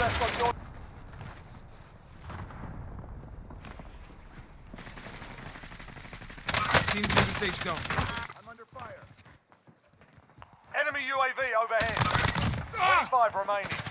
left on. Teams in the safe zone. I'm under fire. Enemy UAV overhead. Ah! 25 remaining.